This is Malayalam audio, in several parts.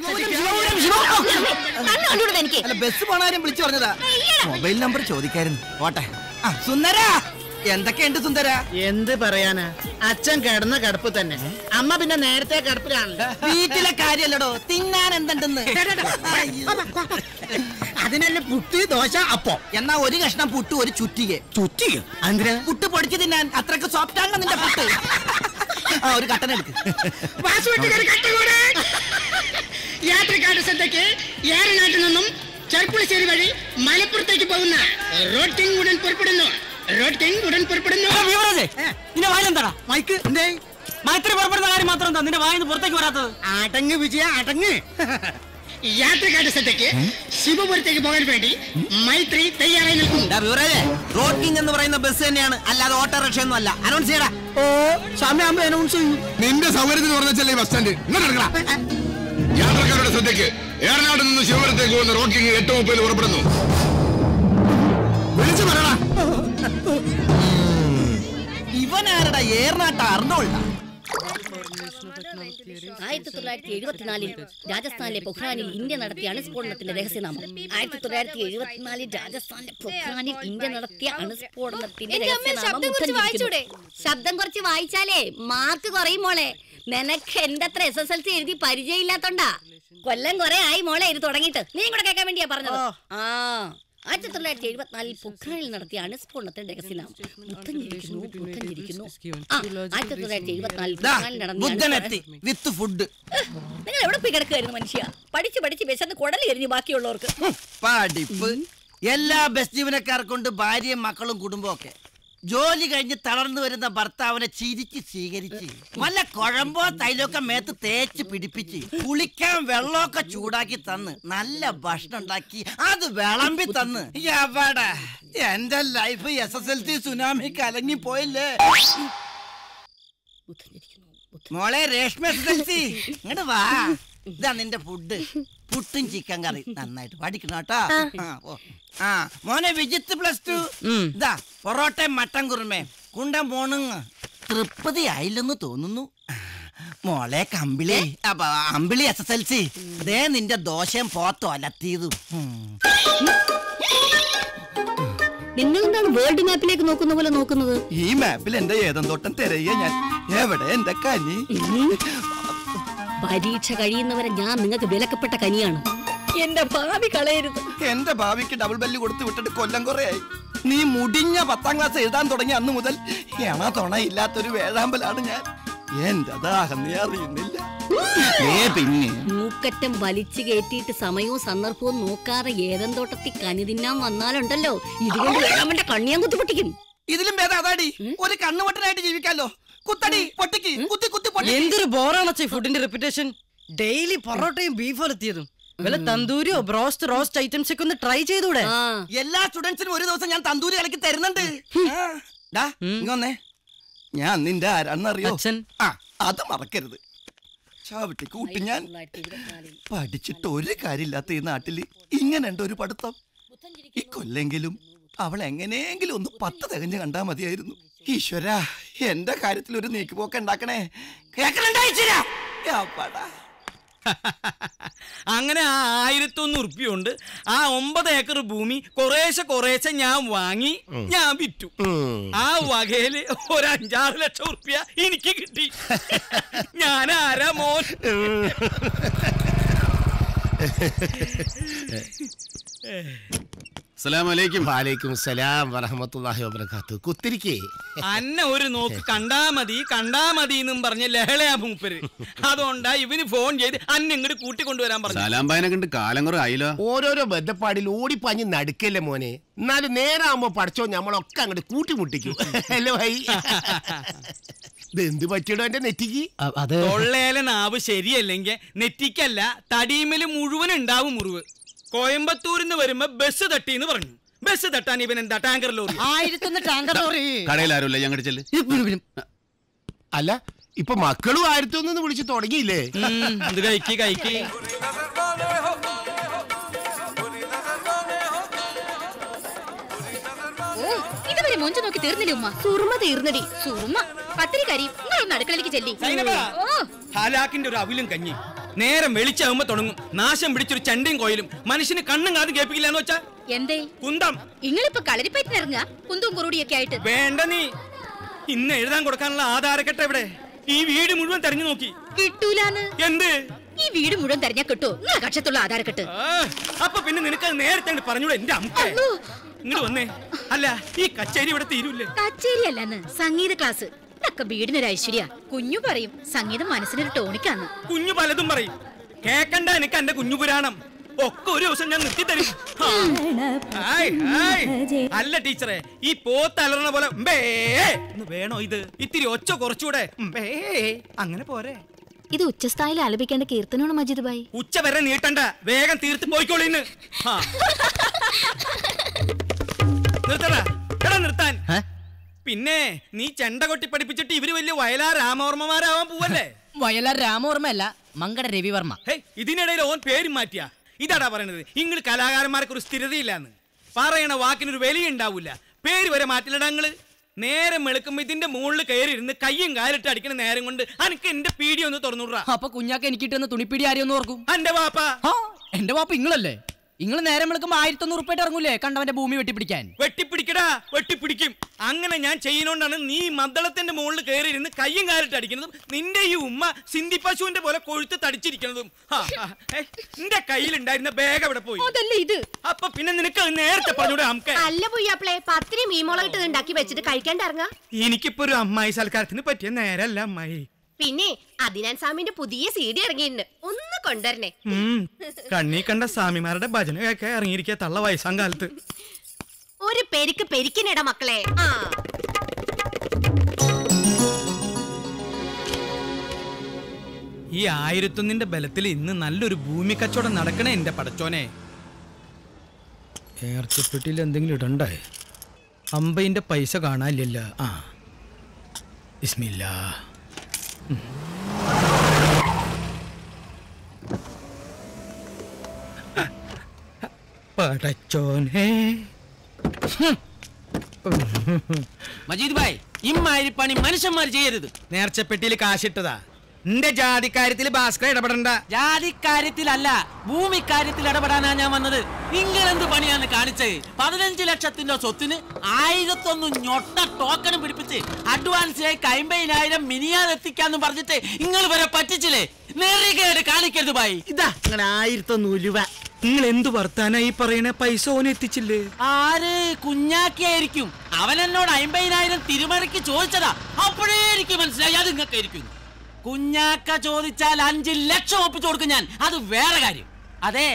എനിക്ക്? അല്ല ബസ് പോണാരും വിളിച്ചു പറഞ്ഞതാ. മൊബൈൽ നമ്പർ ചോദിക്കായിരുന്നു. പോട്ടെ. ആ സുന്ദര. എന്തൊക്കെയുണ്ട് സുന്ദര? എന്ത് പറയാനാ? അച്ഛൻ കിടന്ന കിടപ്പ് തന്നെ. അമ്മ പിന്നെ നേരത്തെ കിടപ്പിലാണല്ലോ. വീട്ടിലെ കാര്യല്ലടോ. തിന്നാൻ എന്തുണ്ടെന്ന്. അതിനല്ലേ പുട്ട് ദോശ അപ്പോ. എന്നാ ഒരു കഷ്ണം പുട്ട് ഒരു ചുറ്റിക. ചുറ്റിക? എന്തിനാ പുട്ട് പൊടിച്ച് തിന്നാൻ അത്രയ്ക്ക് സോഫ്റ്റ് ആണല്ലോ നിന്റെ പുട്ട്. ആ ഒരു കട്ടൻ എടുക്ക്. യാത്രക്കാരുടെ ശ്രദ്ധയ്ക്ക് ഏറനാട്ടിൽ നിന്നും ചെർപ്പുളശ്ശേരി വഴി മലപ്പുറത്തേക്ക് പോകുന്ന റോഡ് കിങ് ഉടൻ പുറപ്പെടുന്നു. റോഡ് കിങ് ഉടൻ പുറപ്പെടുന്നു. നിന്റെ വായിലെന്താടാ? മൈക്ക് എന്തേ? മൈത്രി പുറപ്പെടുന്ന കാര്യം മാത്രം എന്താ? നിന്റെ വായിന്ന് പുറത്തേക്ക് വരാത്തത്? അടങ്ങ് വിജയ അടങ്ങ് യാത്രക്കാരുടെ ശ്രദ്ധയ്ക്ക് ശിവപുരത്തേക്ക് പോകാൻ വേണ്ടി മൈത്രി തയ്യാറായി നിൽക്കുന്നു. വിവരേ റോഡ് കിങ് എന്ന് പറയുന്ന ബസ് തന്നെയാണ്. അല്ലാതെ ഓട്ടോറിക്ഷ ഒന്നും അല്ല. അനൗൺസ് ചെയ്യടാ. ഓ സമയമാകുമ്പോ അനൗൺസ് ചെയ്യും. നിന്റെ സൗകര്യത്തിന് പറഞ്ഞല്ലേ ബസ് സ്റ്റാൻഡ് ഇങ്ങോട്ട് യാത്രക്കാരുടെ ശ്രദ്ധയ്ക്ക് ഏറനാട് നിന്ന് ശിവപുരത്തേക്ക് പോകുന്ന റോഡ് കിങ് എട്ട് മുപ്പതിൽ പുറപ്പെടുന്നു. വിളിച്ചു പറയടാ. ഇവനാരടാ ഏർനാട്ട അർണോൾഡാ? ആയിരത്തി തൊള്ളായിരത്തി എഴുപത്തിനാലിൽ രാജസ്ഥാനിലെ പൊഖ്രാനിൽ ഇന്ത്യ നടത്തിയ അണുസ്ഫോടനത്തിന്റെ രഹസ്യനാമം. ആയിരത്തി തൊള്ളായിരത്തി എഴുപത്തിനാലിൽ രാജസ്ഥാനിലെ പൊഖ്രാനിൽ ഇന്ത്യ നടത്തിയ അണുസ്ഫോടനത്തിന്റെ രഹസ്യനാമം ശബ്ദം കുറച്ച് വായിച്ചൂടെ? ശബ്ദം കുറച്ച് വായിച്ചാലേ മാർക്ക് കുറയും മോളെ. നിനക്ക് എന്റെ അത്ര എസ് എസ് എൽ സി എഴുതി പരിചയമില്ലാത്തോണ്ടാ? കൊല്ലം കുറെ ആയി മോളെ ഇത് തുടങ്ങിയിട്ട്. നീ കൂടെ കേൾക്കാൻ വേണ്ടിയാ പറഞ്ഞത്? ആ. ആയിരത്തി തൊള്ളായിരത്തി എഴുപത്തിനാലിൽ പൊഖ്രാനിൽ നടത്തിയ അണുസ്ഫോടനത്തിന്റെ രഹസ്യനാമം. ബുദ്ധൻ ചിരിക്കുന്നു ബുദ്ധൻ ചിരിക്കുന്നു ആ ആയിരത്തി തൊള്ളായിരത്തി എഴുപത്തിനാലിൽ ദാ, പൊഖ്രാനിൽ നടന്ന വിത്ത് ഫുഡ്. നിങ്ങൾ എവിടെ പോയി കിടക്കുകയായിരുന്നു മനുഷ്യ? പഠിച്ച് പഠിച്ച് വിശന്ന് കുടൽ എരിഞ്ഞു ബാക്കിയുള്ളവർക്ക്. പഠിപ്പ് എല്ലാ ബസ് ജീവനക്കാർക്കുണ്ട് ഭാര്യയും മക്കളും കുടുംബവും ഒക്കെ. ജോലി കഴിഞ്ഞ് തളർന്നു വരുന്ന ഭർത്താവിനെ ചിരിച്ച് സ്വീകരിച്ച് നല്ല കുഴമ്പോ തൈലൊക്കെ മേത്ത് തേച്ച് പിടിപ്പിച്ച് കുളിക്കാൻ വെള്ളമൊക്കെ ചൂടാക്കി തന്ന് നല്ല ഭക്ഷണം ഉണ്ടാക്കി അത് വിളമ്പി തന്ന്. എവിടെ? എന്റെ life S S L C tsunami കലങ്ങി പോയില്ലേ? മോളെ Reshma S S L C ഇങ്ങോട്ട് വാ. ഇതാ നിന്റെ ഫുഡ് പുട്ടും ചിക്കൻ കറി. നന്നായിട്ട് പഠിക്കണം കേട്ടോ. ആ, മോനെ വിജിത്ത് പ്ലസ് ടു. ഇതാ പൊറോട്ടയും മട്ടൻ കുറുമേ കുണ്ടൻ പോണുങ്ങ് തൃപ്തി ആയില്ലെന്ന് തോന്നുന്നു. മോളെ കമ്പിളി. അപ്പൊ Ambili S S L C ദേ നിന്റെ ദോശയും പോത്തോ അലത്തിയതും. നിങ്ങൾ എന്താണ് വേൾഡ് മാപ്പിലേക്ക് നോക്കുന്ന പോലെ നോക്കുന്നത്? ഈ മാപ്പിൽ എന്റെ ഏതം തോട്ടം തിരയ ഞാൻ. എവിടെ എന്റെ കനി പരീക്ഷ കഴിയുന്നവരെ ഞാൻ നിങ്ങൾക്ക് വിലക്കപ്പെട്ട കനിയാണ്. എന്റെ ഭാവി കളയരുത്. എന്റെ ഭാവിക്ക് ഡബിൾ ബെല്ല് കൊടുത്ത് വിട്ടിട്ട് കൊല്ലം കുറയായി. നീ മുടിഞ്ഞ പത്താം ക്ലാസ് എഴുതാൻ തുടങ്ങിയ അന്ന് മുതൽ എണ തുണ ഇല്ലാത്തൊരു വേഴാമ്പലാണ് ഞാൻ. എന്റെ ദാഹം നീ അറിയുന്നില്ല. പിന്നെ? മൂക്കറ്റം വലിച്ചു കയറ്റിയിട്ട് സമയവും സന്ദർഭവും നോക്കാതെ ഏതൻ തോട്ടത്തിൽ കനി തിന്നാൻ വന്നാലുണ്ടല്ലോ. ഇതുകൊണ്ട് വേഴാമ്പന്റെ കണ്ണിയാൻ കുത്തിപ്പൊട്ടിക്കും. ഇതിലും ഭേദം അതാടി. ഒരു കണ്ണുപൊട്ടനായിട്ട് ജീവിക്കാലോ. കുത്തടി പൊട്ടിക്ക് കുത്തി കുത്തി പൊട്ടി എന്തൊരു ബോറാണ് ഫുഡിന്റെ റെപ്യൂട്ടേഷൻ ഡെയിലി പൊറോട്ടയും ബീഫ് എത്തിയതും. വല്ല തന്തൂരിയോ ബ്രോസ്റ്റ് റോസ്റ്റ് ഐറ്റംസ് ഒക്കെ ഒന്ന് ട്രൈ ചെയ്തൂടെ? എല്ലാ സ്റ്റുഡൻസിനും ഒരു ദിവസം ഞാൻ തന്തൂരി ഇളക്കി തരുന്നുണ്ട്. ഡാ, ഇങ്ങ് വന്നേ. ഞാൻ നിന്റെ ആരാന്നറിയോ? അച്ഛൻ. ആ അത് മറക്കരുത്. ചാവട്ടി കൂട്ടി ഞാൻ പഠിച്ചിട്ട് ഒരു കാര്യമില്ലാത്ത ഈ നാട്ടിൽ ഇങ്ങനെയുണ്ട് ഒരു പഠിത്തം. ഈ കൊല്ലെങ്കിലും അവൾ എങ്ങനെയെങ്കിലും ഒന്ന് പത്ത് തികഞ്ഞ് കണ്ടാ മതിയായിരുന്നു. ഈശ്വര എന്റെ കാര്യത്തിൽ ഒരു നീക്കുപോക്ക് ഉണ്ടാക്കണേ. അങ്ങനെ ആ ആയിരത്തൊന്ന് ഉറുപ്പിയുണ്ട്. ആ ഒമ്പത് ഏക്കർ ഭൂമി കുറേശ്ശെ കുറേശ്ശെ ഞാൻ വാങ്ങി ഞാൻ വിറ്റു. ആ വകയിൽ ഒരു അഞ്ചാറ് ലക്ഷം ഉറുപ്പ്യ എനിക്ക് കിട്ടി. ഞാൻ ആരാ മോൻ അസ്സലാമലൈക്കും കുത്തിരിക്കേ. അന്നെ ഒരു നോക്ക് കണ്ടാ മതി കണ്ടാ മതി എന്നും പറഞ്ഞ് ലഹളയാ മൂപ്പര്. അതുകൊണ്ടാ ഇവന് ഫോൺ ചെയ്ത് അന്നെ ഇങ്ങോട്ട് കൂട്ടിക്കൊണ്ടുവരാൻ പറഞ്ഞു സലാംബായനെ കണ്ട് കാലം കുറെ ആയില്ലോ. ഓരോരോ ബന്ധപ്പാടിൽ ഓടിപ്പാഞ്ഞ് നടക്കല്ലേ മോനെ? എന്നാലും നേരാകുമ്പോ പഠിച്ചോ നമ്മളൊക്കെ അങ്ങോട്ട് കൂട്ടിമുട്ടിക്കും. അല്ലേ ഭായി എന്ത് പറ്റിയടോ എന്റെ നെറ്റിക്ക്? അതെ തൊള്ളേലെ നാവ് ശരിയല്ലെങ്കിൽ നെറ്റിക്കല്ല തടീമിൽ മുഴുവൻ ഉണ്ടാവും മുറിവ്. കോയമ്പത്തൂരിൽ നിന്ന് വരുമ്പോ ബസ് തട്ടി എന്ന് പറഞ്ഞു. ബസ് തട്ടാൻ ഇവൻ എന്താ ടാങ്കർ ലോറി? ആയിരത്തൊന്ന് ടാങ്കർ ലോറി. കടയിൽ ആരുമില്ല? ഞങ്ങളുടെ ചെല്ല്. അല്ല ഇപ്പൊ മക്കളും ആയിരത്തൊന്നു വിളിച്ച് തുടങ്ങിയില്ലേ? അത് ഇത് കഴിക്കി കഴിക്ക്. ഓ ഇതുവരെ മൊഞ്ചു നോക്കി തീർന്നില്ല ഉമ്മ? സുറുമ തീർന്നടി. സുറുമ. പത്തിരി കരി. നിങ്ങളൊന്ന് അടുക്കളയിലേക്ക് ചെല്ലി. സൈനബാ. ഓ. ഹാലാക്കിന്റെ ഒരു അവിലും കഞ്ഞി. നേരം വെളിച്ചാകുമ്പോ തുടങ്ങും. നാശം പിടിച്ചൊരു ചണ്ടയും കോയിലും. മനുഷ്യന് കണ്ണും കാതും കേൾപ്പിക്കില്ല എന്ന് വെച്ചാ? എന്തേ? കുന്തം. നിങ്ങളിപ്പോ കളരിപ്പയറ്റിനിറങ്ങാ കുന്തും കുറുടിയൊക്കെ ആയിട്ട്. വേണ്ട നീ. ഇന്ന് എഴുതാൻ കൊടുക്കാനുള്ള ആധാരക്കെട്ട് എവിടെ? ഈ വീട് മുഴുവൻ തെരഞ്ഞു നോക്കി. കിട്ടൂലാന്ന്. എന്ത്? ഈ വീട് മുഴുവൻ തെരഞ്ഞാ കിട്ടോ. നിങ്ങളെ കക്ഷത്തുള്ള ആധാരക്കെട്ട് അപ്പൊ പിന്നെ നിനക്ക് നേരത്തെ പറഞ്ഞോളൂ പറഞ്ഞൂടെ എന്റെ അമ്മ ഇങ്ങോട്ട് വന്നേ. അല്ല ഈ കച്ചേരി ഇവിടെ തീരൂല്ലേ? കച്ചേരി അല്ലെന്ന് സംഗീത ക്ലാസ്. ഇതൊക്കെ വീടിനൊരു ഐശ്വര്യ. കുഞ്ഞു പറയും. സംഗീതം മനസ്സിനൊരു ടോണിക്കാന്ന്. കുഞ്ഞു പലതും പറയും. കേക്കണ്ട എനിക്ക് എന്റെ കുഞ്ഞു പുരാണം. ഒക്കെ ഒരു ദിവസം ഞാൻ നിർത്തി തരും. അല്ല ടീച്ചറെ ഈ പോത്തലറണ പോലെ വേണോ ഇത്? ഇത്തിരി ഒച്ച കുറച്ചുകൂടെ. അങ്ങനെ പോരെ. ഇത് ഉച്ചസ്ഥായിൽ ആലപിക്കേണ്ട കീർത്തനമാണ് മജീദ് ഭായി. ഉച്ച വരെ നീട്ടണ്ട. വേഗം തീർത്ത് പോയിക്കോളിന്ന്. നിർത്തടാ. നിർത്താൻ. പിന്നെ നീ ചെണ്ട കൊട്ടി പഠിപ്പിച്ചിട്ട് ഇവർ വലിയ വയലാർ രാമവർമ്മമാരാവാൻ പോവല്ലേ? വയലാർ രാമവർമ്മയല്ല മങ്കട രവിവർമ്മ. ഇതിനിടയിൽ ഓൻ പേര് മാറ്റിയ. ഇതാടാ പറയണത് ഇങ്ങൾ കലാകാരന്മാർക്ക് ഒരു സ്ഥിരതയില്ലാന്ന്. പറയണ വാക്കിനൊരു വിലയുണ്ടാവൂല. പേര് വരെ മാറ്റില്ലടാ നിങ്ങൾ മെളുക്കുമ്പോ ഇതിന്റെ മുകളിൽ കയറി ഇരുന്ന് കയ്യും കാലിട്ട് അടിക്കണ നേരം കൊണ്ട് അനക്ക് എന്റെ പീടി ഒന്ന് തുറന്നുവിടാ അപ്പൊ കുഞ്ഞാക്ക എനിക്കിട്ടെന്ന് തുണിപ്പിടി ആരെയൊന്നും ഓർക്കും? എന്റെ വാപ്പ. എന്റെ വാപ്പ ഇങ്ങളല്ലേ? നിങ്ങൾ നേരം വിളിക്കുമ്പോ ആയിരത്തി ഒന്നൂറ് ഉറുപ്പായിട്ട് ഇറങ്ങൂലേ? കണ്ടവന്റെ ഭൂമി വെട്ടിപ്പിടിക്കാൻ. വെട്ടിപ്പിടിക്കടാ വെട്ടിപ്പിടിക്കും. അങ്ങനെ ഞാൻ ചെയ്യുന്നോണ്ടാണ് നീ മദ്ദളത്തിന്റെ മുകളിൽ കയറി ഇരുന്ന് കയ്യും കാലിട്ട് അടിക്കുന്നതും നിന്റെ ഈ ഉമ്മ സിന്ധി പശുവിന്റെ പോലെ കൊഴുത്ത് തടിച്ചിരിക്കുന്നതും. നിന്റെ കയ്യിലുണ്ടായിരുന്ന ബാഗ് അവിടെ പോയി? അതല്ല ഇത്? അപ്പൊ പിന്നെ നിനക്ക് അത് നേരത്തെ പറഞ്ഞൂടെ നമുക്ക് അല്ല പുയ്യാപ്പിളെ പത്തിരി മീമുളകിട്ട് ഉണ്ടാക്കി വെച്ചിട്ട് കഴിക്കാൻ ഇറങ്ങാ? എനിക്കിപ്പോ ഒരു അമ്മായി സൽക്കാരത്തിന് പറ്റിയ നേരല്ല അമ്മായി. പിന്നെ അദിനാൻ സ്വാമിന്റെ പുതിയ സി ഡി ഇറങ്ങിയിട്ടുണ്ട്. ഒന്ന് കൊണ്ടുവരണേ. കണ്ണി കണ്ട സ്വാമിമാരുടെ ഭജന കേൾക്കാൻ ഇറങ്ങിയിരിക്കുക തള്ള വയസ്സാം കാലത്ത്. ഒരു പെരിക്ക് പെരിക്കിനിട മക്കളെ. ആ. ഈ ആയിരത്തൊന്നിന്റെ ബലത്തിൽ ഇന്ന് നല്ലൊരു ഭൂമി കച്ചവടം നടക്കണേ എന്റെ പടച്ചോനെ. ഏർച്ചപ്പെട്ടിയിൽ എന്തെങ്കിലും ഇടണ്ടേ അമ്പയിന്റെ പൈസ കാണാനില്ല ആ. ബിസ്മില്ലാ. പടച്ചോനെ. മജീദ് ഭായ് ഇമ്മാതിരി പണി മനുഷ്യന്മാർ ചെയ്യരുത്. നേർച്ചപ്പെട്ടിയിൽ കാശിട്ടതാ. എന്റെ ജാതിക്കാര്യത്തിൽ ഭാസ്കർ ഇടപെടണ്ട. ജാതിക്കാര്യത്തിലല്ല ഭൂമിക്കാര്യത്തിൽ ഇടപെടാനാ ഞാൻ വന്നത്. നിങ്ങളെന്ത് പണിയാണ് കാണിച്ചത് പതിനഞ്ച് ലക്ഷത്തിന്റെ സ്വത്തിന് ആയിരത്തൊന്ന് ഞൊട്ട ടോക്കൺ പിടിപ്പിച്ച് അഡ്വാൻസ് അമ്പതിനായിരം മിനിയാതെ എത്തിക്കാന്ന് പറഞ്ഞിട്ട് നിങ്ങൾ വരെ പറ്റിച്ചില്ലേ? നേറികേട് കാണിക്കരുത് ഭായി. ഇതാ നിങ്ങൾ ആയിരത്തൊന്ന് രൂപ. നിങ്ങൾ എന്ത് വർത്താനായി ഈ പറയണ? പൈസ ഓന എത്തിച്ചില്ലേ? ആര് കുഞ്ഞാക്കിയായിരിക്കും? അവൻ എന്നോട് അമ്പതിനായിരം തിരുമറിക്ക് ചോദിച്ചതാ. അപ്പോഴേ എനിക്ക് മനസ്സിലായി. അത് നിങ്ങൾക്കായിരിക്കും കുഞ്ഞാക്ക ചോദിച്ചാൽ അഞ്ച് ലക്ഷം ഒപ്പിച്ചു കൊടുക്കും ഞാൻ. അത് വേറെ കാര്യം. അതെ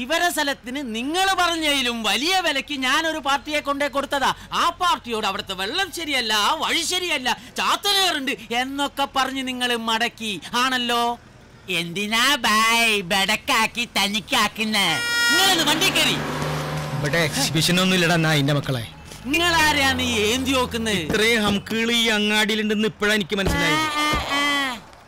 ഇവരെ സ്ഥലത്തിന് നിങ്ങൾ പറഞ്ഞതിലും വലിയ വിലക്ക് ഞാൻ ഒരു പാർട്ടിയെ കൊണ്ടേ കൊടുത്തതാ. ആ പാർട്ടിയോട് അവിടുത്തെ വെള്ളം ശരിയല്ല ആ വഴി ശരിയല്ല ചാത്തനേറുണ്ട് എന്നൊക്കെ പറഞ്ഞ് നിങ്ങൾ മടക്കി. ആണല്ലോ? എന്തിനാ ബായ് ബടക്കാക്കി തനിക്കാക്കുന്ന? നിങ്ങളൊന്ന് വണ്ടി കയറി. ഇവിടെ എക്സിബിഷൻ ഒന്നും ഇല്ലടാ എന്റെ മക്കളെ. നിങ്ങൾ ആരെയാണ് ഈ ഏന്തി നോക്കുന്നത് ഇത്രയും ഹംകീൾ ഈ അങ്ങാടിയിലുണ്ടെന്ന് ഇപ്പോഴാണ് എനിക്ക് മനസ്സിലായി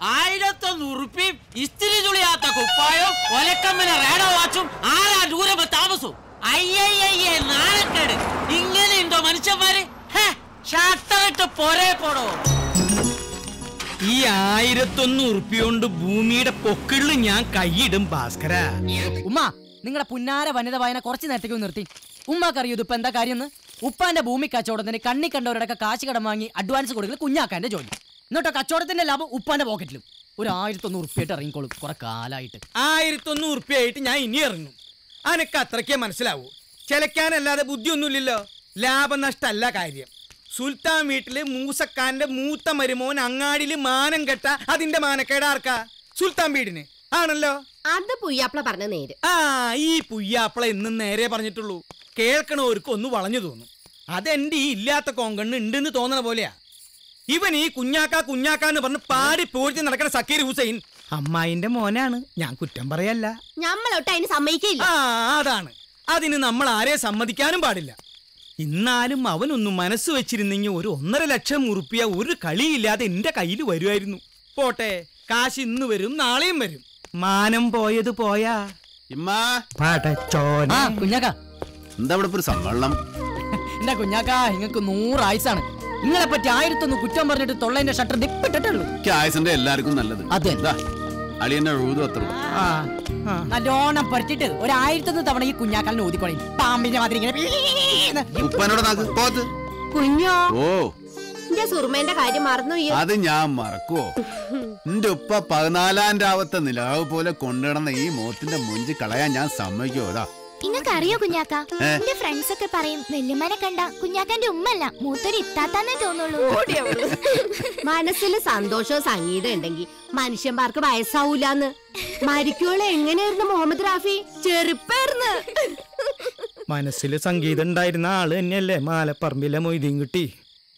ആയിരത്തൊന്ന് ഉറുപ്പിയും ഇസ്തിരി ചുളിയാത്ത കുപ്പായും ഒലക്കമ്മന റേഡോ വാച്ചും ആരാ ദൂരം താമസവും? അയ്യയ്യേ നാണക്കേട്. ഇങ്ങനെയുണ്ടോ മനുഷ്യന്മാര്? ഹേ, ഷട്ടറിട്ട് പോരേ പോടോ. ഈ ആയിരത്തൊന്ന് കൊണ്ട് ഭൂമിയുടെ പൊക്കിളിൽ ഞാൻ കൈയിടും ഭാസ്കര. ഉമ്മ നിങ്ങളുടെ പുന്നാര വനിത വായന കുറച്ച് നേരത്തേക്ക് നിർത്തി. ഉമ്മാക്കറിയോ ഇതിപ്പോ എന്താ കാര്യം ഉപ്പാന്റെ ഭൂമി കച്ചവടത്തിന് കണ്ണി കണ്ടവരുടെ കാശ് കടം വാങ്ങി അഡ്വാൻസ് കൊടുക്കൽ കുഞ്ഞാക്കാന്റെ ജോലി. എന്നിട്ടോ കച്ചവടത്തിന്റെ ലാഭം ഉപ്പാന്റെ പോക്കറ്റിലും. ഒരു ആയിരത്തൊന്ന് ഉറുപ്പിയായിട്ട് ഇറങ്ങിക്കോളും കുറെ കാലായിട്ട്. ആയിരത്തി ഒന്നൂറ് ഉറുപ്പിയായിട്ട് ഞാൻ ഇനി ഇറങ്ങും. അനക്ക് അത്രയ്ക്കേ മനസ്സിലാവൂ. ചിലക്കാനല്ലാതെ ബുദ്ധിയൊന്നുമില്ലല്ലോ. ലാഭനഷ്ടല്ല കാര്യം. സുൽത്താൻ വീട്ടിൽ മൂസക്കാന്റെ മൂത്ത മരുമോൻ അങ്ങാടിയിൽ മാനം കെട്ട അതിന്റെ മാനക്കേട് ആർക്കാ? സുൽത്താൻ വീടിന്. ആണല്ലോ? അത് പുയ്യാപ്പള പറഞ്ഞ നേര്. ആ ഈ പുയ്യാപ്പള എന്നും നേരെ പറഞ്ഞിട്ടുള്ളൂ. കേൾക്കണവർക്ക് ഒന്ന് വളഞ്ഞു തോന്നും. അതെന്റെ ഈ ഇല്ലാത്ത കോങ്കണ്ണ് ഉണ്ടെന്ന് തോന്നണ പോലെയാ. ഇവൻ ഈ കുഞ്ഞാക്ക കുഞ്ഞാക്ക എന്ന് പറഞ്ഞ് പാടി പൂഴ്ത്തി നടക്കുന്ന സക്കീർ ഹുസൈൻ അമ്മായിന്റെ മോനാണ്. ഞാൻ കുറ്റം പറയല്ല. ഞമ്മളൊട്ട് അതിന് സമ്മതിക്കില്ല ആ അതാണ്. അതിന് നമ്മൾ ആരെ സമ്മതിക്കാനും പാടില്ല. ഇന്നാലും അവനൊന്ന് മനസ്സ് വെച്ചിരുന്നെങ്കിൽ ഒരു ഒന്നര ലക്ഷം ഉറുപ്പിയ ഒരു കളിയില്ലാതെ എന്റെ കയ്യിൽ വരുമായിരുന്നു പോട്ടെ കാശ് ഇന്ന് വരും നാളെയും വരും. മാനം പോയത് പോയാ. കുഞ്ഞാക്ക. എന്താ ഇവിടെ ഒരു സമ്മേളനം? എന്റെ കുഞ്ഞാക്ക നിങ്ങൾക്ക് നൂറ് ആയുസാണ്. നിങ്ങളെ പറ്റി ആയിരത്തൊന്ന് കുറ്റം പറഞ്ഞിട്ട് തൊള്ളേന്റെ ഷട്ടർ ദിപ്പിട്ടിട്ടുള്ളൂ ആയസിന്റെ എല്ലാവർക്കും നല്ലത്. അതെ. അളിയന്റെ അത്ര നല്ലോണം പറിച്ചിട്ട് ഒരു ആയിരത്തൊന്ന് തവണ ഈ കുഞ്ഞാക്കാലിന് ഊതിക്കൊളി. പാമ്പിന്റെ മാതിരി ഇങ്ങനെ. ഉപ്പനോട് കുഞ്ഞോ? ഓ. എന്റെ കാര്യം മറന്നു അത് ഞാൻ മറക്കുവോ? എന്റെ ഉപ്പ പതിനാലാം രാവത്തെ നിലാവ് പോലെ കൊണ്ടുനടന്ന ഈ മോത്തിന്റെ മുഞ്ചി കളയാൻ ഞാൻ സമ്മതിക്കോ അതാ നിങ്ങൾക്ക് അറിയോ കുഞ്ഞാക്ക എന്റെ ഫ്രണ്ട്സ് ഒക്കെ പറയും വെല്ലുമാനെ കണ്ട കുഞ്ഞാക്കന്റെ ഉമ്മല്ല മൂത്തൊരു ഇത്താത്താന്നേ തോന്നുള്ളൂ. മനസ്സിൽ സന്തോഷവും സംഗീതം ഉണ്ടെങ്കിൽ മനുഷ്യന്മാർക്ക് വയസ്സാവൂലെന്ന്. മരിക്കോളെ എങ്ങനെയായിരുന്നു മുഹമ്മദ് റാഫി? ചെറുപ്പായിരുന്നു മനസ്സിൽ സംഗീതം ഉണ്ടായിരുന്ന ആൾ തന്നെയല്ലേ? മാലപ്പറമ്പിലെ മൊയ്തീൻ കിട്ടി.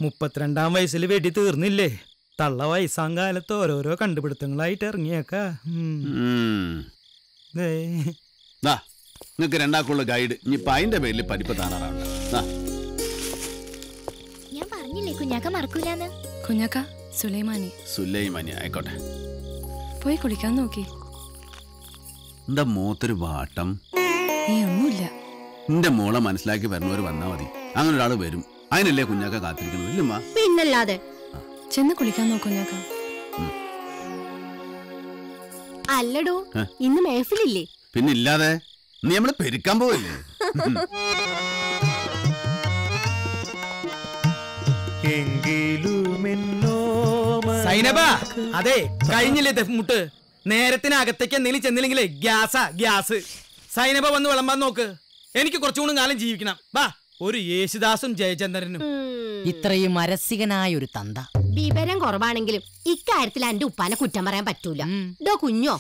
മുപ്പത്തിരണ്ടാം വയസ്സിൽ വെടി തീർന്നില്ലേ? തള്ള വയസ്സാം കാലത്ത് ഓരോരോ കണ്ടുപിടുത്തങ്ങളായിട്ട് ഇറങ്ങിയേക്ക. നിങ്ങക്ക് രണ്ടാക്കുള്ള ഗൈഡ്. ഇനി അതിന്റെ പേരിൽ പരിപ്പ് താണാറാവണ്ട ദാ, ഞാൻ പറഞ്ഞില്ലേ കുഞ്ഞാക്ക മറക്കൂലെന്ന്? കുഞ്ഞാക്ക സുലൈമാനി. സുലൈമാനി ആയിക്കോട്ടെ. പോയി കുളിക്കാൻ നോക്കി. എന്താ മൂത്തൊരു വാട്ടം? ഈ ഒന്നുമില്ല. നിന്റെ മോളെ മനസ്സിലാക്കി വരുന്നവർ വന്നാ മതി. അങ്ങനെ ഒരാൾ വരും. അതിനല്ലേ കുഞ്ഞാക്ക കാത്തിരിക്കുന്നത് ഇല്ലമ്മ? പിന്നല്ലാതെ. ചെന്ന് കുളിക്കാൻ നോക്കൂ കുഞ്ഞാക്ക. അല്ലടോ? ഇന്ന് മേഫിലില്ലേ? പിന്നെ ഇല്ലാതെ? നീ നമ്മൾ പെരുക്കാൻ പോവല്ലേ? സൈനബ അതെ കഴിഞ്ഞില്ലേ മുട്ട്? നേരത്തിനകത്തേക്ക് എന്തെങ്കിലും ചെന്നില്ലെങ്കിലേ ഗ്യാസാ ഗ്യാസ്. സൈനബ വന്ന് വിളമ്പാൻ നോക്ക്. എനിക്ക് കുറച്ചുകൂടി കാലം ജീവിക്കണം. വാ ഒരു യേശുദാസും ജയചന്ദ്രനും. ഇത്രയും അരസികനായ ഒരു തന്ത. വിവരം കുറവാണെങ്കിലും ഇക്കാര്യത്തിൽ എന്റെ ഉപ്പാനെ കുറ്റം പറയാൻ പറ്റൂല. ഡോ കുഞ്ഞോ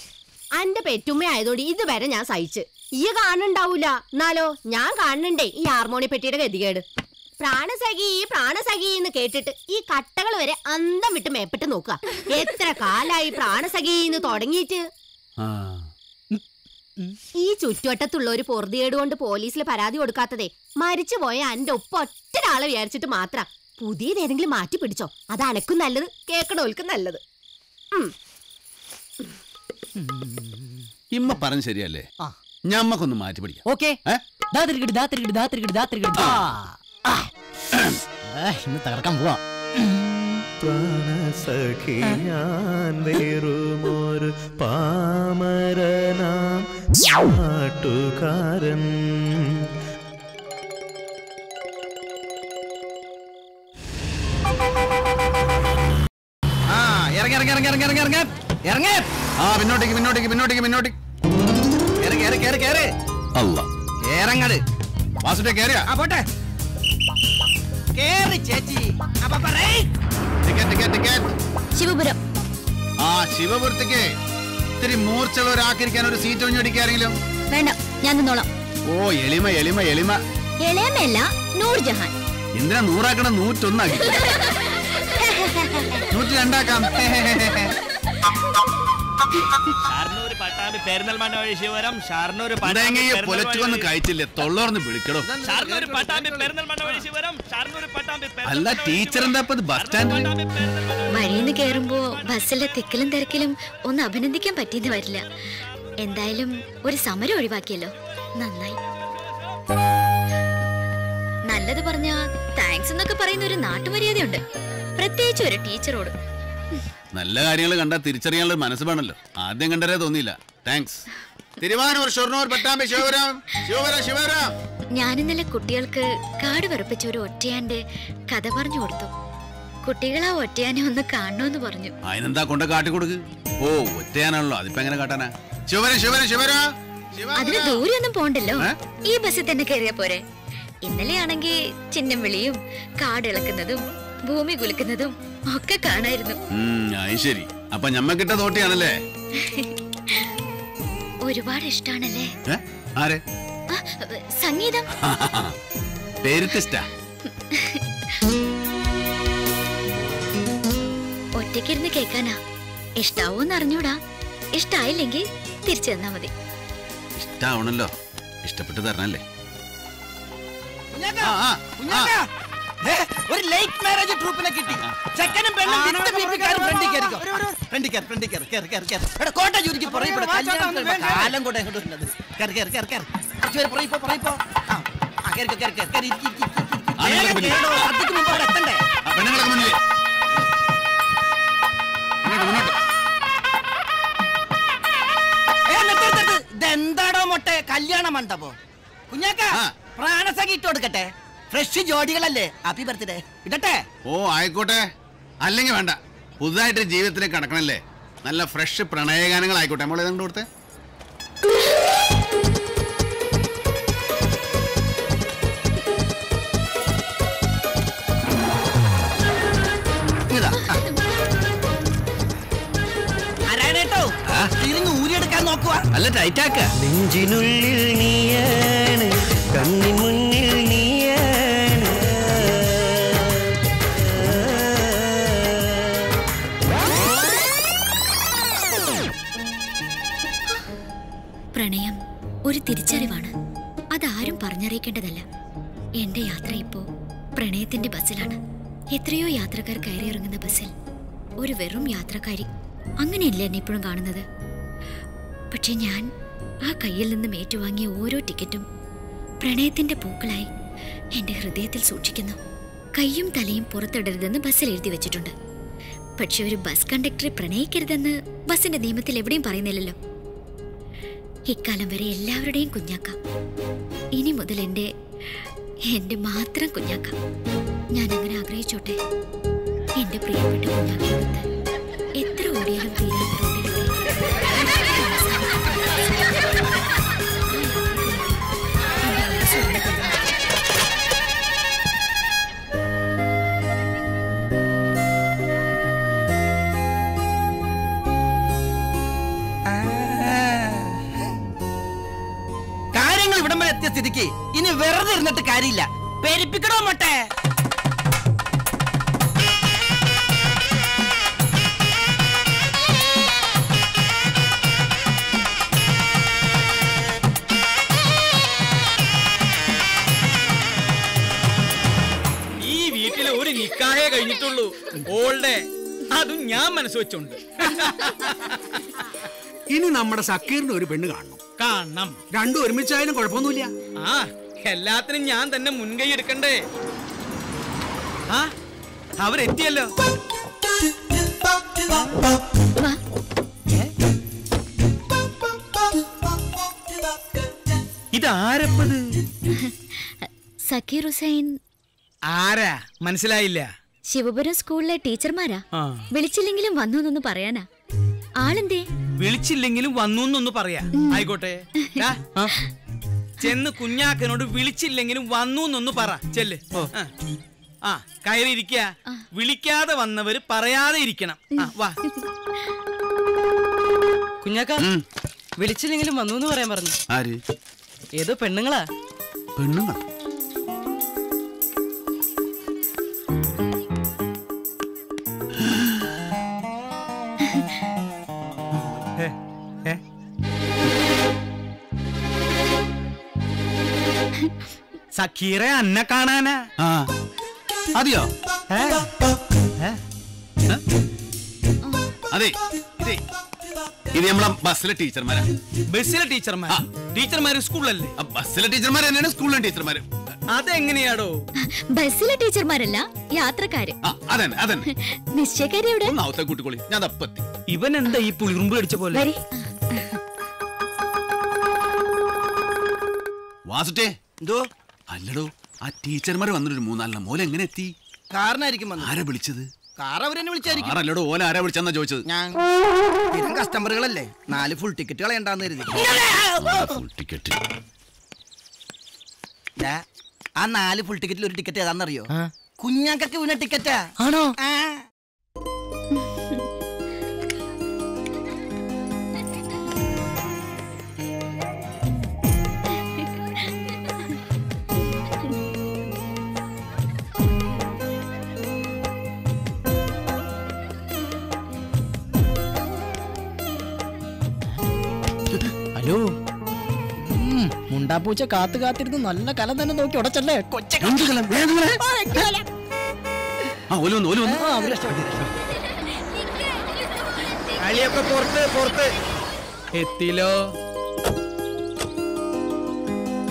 അന്റെ പെറ്റുമ്മ ആയതുകൊണ്ട് ഇതുവരെ ഞാൻ സഹിച്ച്. ഈ കാണുണ്ടാവൂല എന്നാലോ ഞാൻ കാണുന്നുണ്ടേ ഈ ഹാർമോണി പെട്ടിയുടെ ഗതികേട്. പ്രാണസഖി പ്രാണസഖി എന്ന് കേട്ടിട്ട് ഈ കട്ടകൾ വരെ അന്തം വിട്ട് മേപ്പിട്ട് നോക്കുക. എത്ര കാലായി പ്രാണസഖി എന്ന് തുടങ്ങിയിട്ട്? ഈ ചുറ്റുവട്ടത്തുള്ള ഒരു പൊറുതിയേട് കൊണ്ട് പോലീസിൽ പരാതി കൊടുക്കാത്തതേ മരിച്ചു പോയ എന്റെ ഒപ്പം ഒറ്റ ഒരാളെ വിചാരിച്ചിട്ട് മാത്രം. പുതിയത് ഏതെങ്കിലും മാറ്റി പിടിച്ചോ? അത് അനക്കും നല്ലത് കേക്കണോൽക്കും നല്ലത്. ഉം. ഇമ്മ പറഞ്ഞു ശരിയല്ലേ? ഞമ്മക്കൊന്ന് മാറ്റി പിടിക്കാം. ഓക്കെ. ദാ തിരികിട് ദാ തിരികിട് ദാ തിരികിട് ദാ തിരികിട് ദാ. ആ. ഏ, ഇന്ന് തകർക്കാൻ പോവാ. പ്രാണസഖിയാൻ വെറുമൊരു പാമരനാം നാട്ടുകാരൻ. ആ ഇറങ്ങി ഇറങ്ങി ഇറങ്ങി ഇറങ്ങി ഇറങ്ങി ഇറങ്ങി. ഇറങ്ങി. ആ പിന്നോട്ടേക്ക് പിന്നോട്ടേക്ക് പിന്നോട്ടേക്ക് പിന്നോട്ടേക്ക്. കേറ് കേറ് കേറ്. അല്ല. കേറങ്ങട്. വാസുട്ടെ കേറിയാ? ആ പോട്ടെ. കേറി ചേച്ചി. Ticket ticket ticket. ശിവപുരം. ആ ശിവപുരത്തേക്ക് ഇത്തിരി മൂർച്ചയുള്ള ഒരാക്കിരിക്കാൻ ഒരു സീറ്റ് ഒഴിഞ്ഞടിക്കാരെങ്കിലും വേണ്ട ഞാൻ നിന്നോളാം. ഓ എളിമ എളിമ എളിമ. എളിമയല്ല നൂർജഹാൻ. എന്തിനാ നൂറാക്കണം നൂറ്റൊന്നാക്കി? നൂറ്റി രണ്ടാക്കാം. ഷാർണൂർ പട്ടാമ്പി പെരുന്നൽമണ്ണ വഴി ശിവരം ഷാർണൂർ ഇതെങ്ങനെ പൊലച്ചുകൊന്ന് കഴിച്ചില്ലേ തൊള്ളോർന്ന് വിളിക്കടോ. ഷാർണൂർ പട്ടാമ്പി പെരുന്നൽമണ്ണ വഴി ശിവരം ഷാർണൂർ പട്ടാമ്പി അല്ല ടീച്ചർ എന്താ ഇപ്പൊ ഇത് ബസ് സ്റ്റാൻഡിൽ വഴിന്ന് കേറുമ്പോ ബസ്സിലെ തിക്കിലും തിരക്കിലും ഒന്ന് അഭിനന്ദിക്കാൻ പറ്റിയെന്ന് വരില്ല. എന്തായാലും ഒരു സമരം ഒഴിവാക്കിയല്ലോ. നന്നായി. നല്ലത് പറഞ്ഞ താങ്ക്സ് എന്നൊക്കെ പറയുന്ന ഒരു നാട്ടുമര്യാദയുണ്ട്. പ്രത്യേകിച്ച് ഒരു ടീച്ചറോട് നല്ല കാര്യങ്ങൾ കണ്ടാൽ തിരിച്ചറിയാനുള്ള മനസ്സ് വേണല്ലോ ആദ്യം കണ്ടരേ തോന്നിയില്ല. താങ്ക്സ് തിരുവാനൂർ ഷൊർണൂർ പട്ടാമ്പി ശിവരാം ശിവരാം ശിവരാം ഞാൻ ഇന്നലെ കുട്ടികൾക്ക് കാട് വിറപ്പിച്ച ഒരു ഒറ്റയാന്റെ കഥ പറഞ്ഞു കൊടുത്തു. കുട്ടികൾ ആ ഒറ്റയാനെ ഒന്ന് കാണണമെന്ന് പറഞ്ഞു. അതിനെന്താ കൊണ്ട് കാട്ടി കൊടുക്ക്? ഓ ഒറ്റയാനാണല്ലോ. അതിപ്പോ എങ്ങനെ കാട്ടാനാ? ശിവപുരം ശിവപുരം ശിവപുരം. അതിന് ദൂരെ ഒന്നും പോണ്ടല്ലോ ഈ ബസ്സിൽ തന്നെ കയറിയാ പോരെ. ഇന്നലെയാണെങ്കിൽ ചിഹ്നം വിളിയും കാട് കാടിളക്കുന്നതും ഭൂമി കുലുക്കുന്നതും ഒക്കെ കാണായിരുന്നു. ശരി. അപ്പൊ ഞമ്മക്കിട്ട തോട്ടിയാണല്ലേ? ഒരുപാട് ഇഷ്ടാണല്ലേ? ആരെ? സംഗീതം. പേരുത്തിഷ്ടാ ഒറ്റയ്ക്കിരുന്ന് കേൾക്കാനാ. ഇഷ്ടാവോന്ന് അറിഞ്ഞൂടാ. ഇഷ്ടായില്ലെങ്കിൽ തിരിച്ചു തന്നാ മതി. ഇഷ്ടാവണല്ലോ. ഇഷ്ടപ്പെട്ട് തരണല്ലേ? ഒരു ലൈറ്റ് മാരേജ് ട്രൂപ്പിനെ കിട്ടി. ചെക്കനും പെണ്ണും കോട്ട ചുരുക്കി പറയപ്പെടെ കാലം കൂടെ എങ്ങോട്ട് വരുന്നത് കയറി കയറി കയറി കയറി. കുറച്ച് പേര് പറയിപ്പോ പറയിപ്പോ ആ ആ, കയറിക്കോ കയറി കയറി കയറി ഇരിക്കി ഇരിക്ക്, ഇരിക്ക്, ഇരിക്ക്. ആണുങ്ങൾക്ക് വേഗം കേറോ, സദ്യക്ക് മുമ്പ് അവിടെ എത്തണ്ടേ? ഇതെന്താടോ മൊട്ടെ? കല്യാണ മണ്ഡപോ. കുഞ്ഞാക്ക പ്രാണസഖി ഇട്ട് കൊടുക്കട്ടെ? ഫ്രഷ് ജോഡികളല്ലേ? ഹാപ്പി ബർത്ത്ഡേ ഇടട്ടെ? ഓ ആയിക്കോട്ടെ. അല്ലെങ്കിൽ വേണ്ട. പുതുതായിട്ട് ജീവിതത്തിലേക്ക് കടക്കണല്ലേ? നല്ല ഫ്രഷ് പ്രണയഗാനങ്ങൾ ആയിക്കോട്ടെ. നമ്മൾ ഏതാണ്ട് കൊടുത്തേ? അല്ല ടൈറ്റാക്ക നെഞ്ചിനുള്ളിൽ നീയാണ് കണ്ണിൻ തിരിച്ചറിവാണ്. അതാരും പറഞ്ഞറിയിക്കേണ്ടതല്ല. എന്റെ യാത്ര ഇപ്പോ പ്രണയത്തിന്റെ ബസ്സിലാണ്. എത്രയോ യാത്രക്കാർ കയറിയിറങ്ങുന്ന ബസ്സിൽ ഒരു വെറും യാത്രക്കാരി അങ്ങനെയല്ല എന്നെ ഇപ്പോഴും കാണുന്നത്? പക്ഷെ ഞാൻ ആ കയ്യിൽ നിന്നും ഏറ്റുവാങ്ങിയ ഓരോ ടിക്കറ്റും പ്രണയത്തിന്റെ പൂക്കളായി എന്റെ ഹൃദയത്തിൽ സൂക്ഷിക്കുന്നു. കയ്യും തലയും പുറത്തിടരുതെന്ന് ബസ്സിൽ എഴുതി വെച്ചിട്ടുണ്ട്. പക്ഷെ ഒരു ബസ് കണ്ടക്ടറെ പ്രണയിക്കരുതെന്ന് ബസ്സിന്റെ നിയമത്തിൽ എവിടെയും പറയുന്നില്ലല്ലോ. ഇക്കാലം വരെ എല്ലാവരുടെയും കുഞ്ഞാക്ക. ഇനി മുതൽ എന്റെ എന്റെ മാത്രം കുഞ്ഞാക്ക. ഞാൻ അങ്ങനെ ആഗ്രഹിച്ചോട്ടെ. എന്റെ പ്രിയപ്പെട്ട കുഞ്ഞാക്കയോടൊത്ത് ഇരുന്നിട്ട് കാര്യമില്ല. പെരിപ്പിക്കണോ മട്ടേ? ഈ വീട്ടിലെ ഒരു നിക്കാഹേ കഴിഞ്ഞിട്ടുള്ളൂ. ഓൾഡേ അതും ഞാൻ മനസ്സ് വെച്ചോണ്ട്. ഇനി നമ്മുടെ സക്കീറിന് ഒരു പെണ്ണ് കാണണം. കാണണം. രണ്ടും ഒരുമിച്ചായാലും കുഴപ്പമൊന്നുമില്ല. ആ എല്ലാത്തിനും ഞാൻ തന്നെ മുൻകൈ എടുക്കണ്ടേ? ആ അവരെത്തിയല്ലോ ഇതാരപ്പത്? സക്കീർ ഹുസൈൻ. ആരാ? മനസ്സിലായില്ല. ശിവപുരം സ്കൂളിലെ ടീച്ചർമാരാ? വിളിച്ചില്ലെങ്കിലും വന്നു എന്നൊന്ന് പറയാനാ. ആളെന്തേ? വിളിച്ചില്ലെങ്കിലും വന്നു എന്നൊന്ന് പറയാ. ആയിക്കോട്ടെ. ചെന്ന് കുഞ്ഞാക്കനോട് വിളിച്ചില്ലെങ്കിലും വന്നു എന്നൊന്ന് പറ. ചെല്ല്. ആ. കയറിയിരിക്ക. കയറി ഇരിക്ക വിളിക്കാതെ വന്നവര് പറയാതെ ഇരിക്കണം. ആ, വാ. കുഞ്ഞാക്ക വിളിച്ചില്ലെങ്കിലും വന്നു എന്ന് പറയാൻ പറഞ്ഞു. ആര്? ഏതോ പെണ്ണുങ്ങളാ? പെണ്ണുങ്ങൾ സക്കീറെ അന്നെ കാണാനാ. അതെയോ അതെ. ഇതേ. ഇത് നമ്മളെ ബസ്സിലെ ടീച്ചർമാരാ. ബസ്സിലെ ടീച്ചർമാർ? ടീച്ചർമാര് സ്കൂളിലല്ലേ? ബസ്സിലെ ടീച്ചർമാർ തന്നെയാണ് സ്കൂളിലെ ടീച്ചർമാര്. അതെങ്ങനെയാടോ? ബസ്സിലെ ടീച്ചർമാരല്ല യാത്രക്കാര്. അതന്നെ അതന്നെ. നിശ്ചയക്കാരി എവിടെ? ഒന്നാവത്തെ കൂട്ടിക്കോളി ഞാൻ ഇവൻ എന്താ ഈ പുളിറുമ്പ് അടിച്ച പോലെ? വാസുട്ടേ എന്തോ? അല്ലടോ ആ ടീച്ചർമാർ വന്നിട്ടൊരു മൂന്നാലെണ്ണം. മോലെ എങ്ങനെ എത്തി? കാറിനായിരിക്കും ആരാ വിളിച്ചത്? കാർ അവരെന്നെ വിളിച്ചായിരിക്കും. ആരല്ലടോ ഓല ആരാ വിളിച്ചെന്നാ ചോദിച്ചത്? ഞാൻ കസ്റ്റമറുകളല്ലേ? നാല് ഫുൾ ടിക്കറ്റ് കളയണ്ടാന്ന് കരുതി. ഫുൾ ടിക്കറ്റ് ദാ, ആ നാല് ഫുൾ ടിക്കറ്റിൽ ഒരു ടിക്കറ്റ് ഏതാണെന്നറിയോ കുഞ്ഞാക്കൊക്കെ വീണ ടിക്കറ്റാ ആണോ? മുണ്ടാപ്പൂച്ച കാത്തു കാത്തിരുന്ന് നല്ല കലം തന്നെ നോക്കി ഉടച്ചല്ലേ? കൊച്ച ആ ഓൽ വന്നു ഓൽ വന്നു. കളിയൊക്കെ പുറത്ത് പുറത്ത്. എത്തിലോ?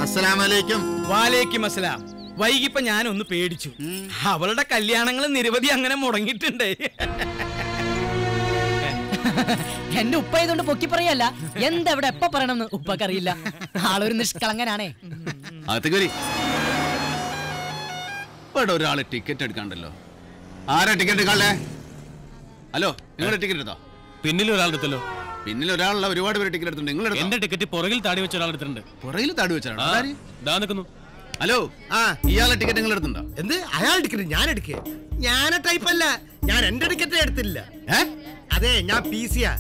അസ്സലാമലൈക്കും. വാലേക്കും അസ്സലാം. വൈകിപ്പോ ഞാൻ ഒന്ന് പേടിച്ചു അവളുടെ കല്യാണങ്ങൾ നിരവധി അങ്ങനെ മുടങ്ങിയിട്ടുണ്ട്. എന്റെ ഉപ്പ ഇതുകൊണ്ട് പൊക്കി പറയല്ല. എന്തെവിടെ എപ്പ പറയണമെന്ന് ഉപ്പക്കറിയില്ല ആളൊരു നിഷ്കളങ്കനാണേ. അകത്തേക്ക് ഇവിടെ ഒരാൾ ടിക്കറ്റ് എടുക്കാണ്ടല്ലോ. ആരാ ടിക്കറ്റ് എടുക്കാളേ ഹലോ നിങ്ങളുടെ ടിക്കറ്റ് എടുത്തോ? പിന്നിൽ ഒരാൾ എടുത്തല്ലോ. പിന്നിൽ ഒരാളുള്ള ഒരുപാട് പേര് ടിക്കറ്റ് എടുത്തിട്ടുണ്ട്. നിങ്ങൾ എന്റെ ടിക്കറ്റ് പുറകിൽ താടി വെച്ച ഒരാൾ എടുത്തിട്ടുണ്ട്. പുറകിൽ താടി വെച്ചാണോ ദാ നിൽക്കുന്നു ഹലോ. ആ ഇയാളെ ടിക്കറ്റ് നിങ്ങൾ എടുത്തുണ്ടോ എന്ത്? അയാൾ ടിക്കറ്റ് ഞാൻ എടുക്കേ. ഞാൻ ടൈപ്പ് അല്ല. ഞാൻ എന്റെ ടിക്കറ്റ് എടുത്തില്ല. അതെ ഞാൻ പി സിയാ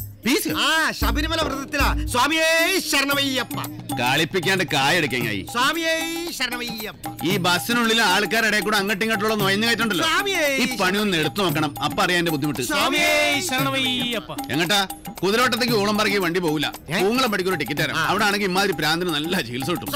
ആ ശബരിമല വ്രതത്തിലാ. സ്വാമിയേ ശരണമയ്യപ്പ. കളിപ്പിക്കാണ്ട് കായ എടുക്കായി സ്വാമിയേ ശരണമയ്യപ്പ. ഈ ബസ്സിനുള്ളിൽ ആൾക്കാരുടെ കൂടെ അങ്ങോട്ടും ഇങ്ങോട്ടുള്ള നൊയഞ്ഞു കയറ്റുണ്ടല്ലോ സ്വാമിയേ ഈ പണിയൊന്ന് എടുത്തു നോക്കണം. അപ്പൊ അറിയാൻ ബുദ്ധിമുട്ട്. സ്വാമിയേ ശരണമയ്യപ്പ. എങ്ങട്ടാ? കുതിരോട്ടത്തേക്ക് ഊളം പറക്കി വണ്ടി പോകില്ല പൂങ്ങളം പഠിക്കൊരു ടിക്കറ്റ് തരാം. അവിടെ ആണെങ്കിൽ ഇമാതിരി പ്രാന്തിന് നല്ല ചികിത്സ കിട്ടും.